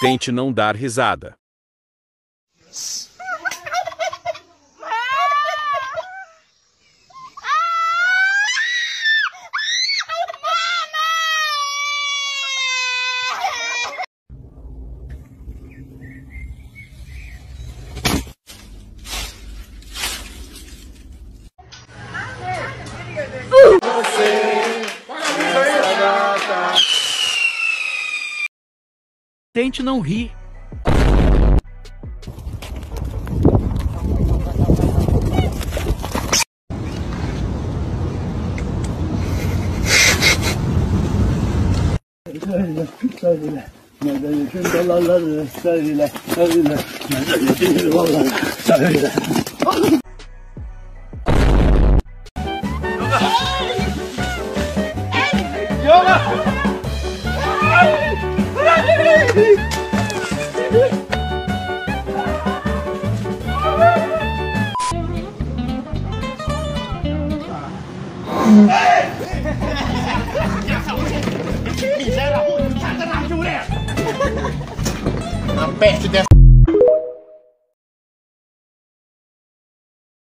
Tente não dar risada. Tente não rir. Söyle. perto dessa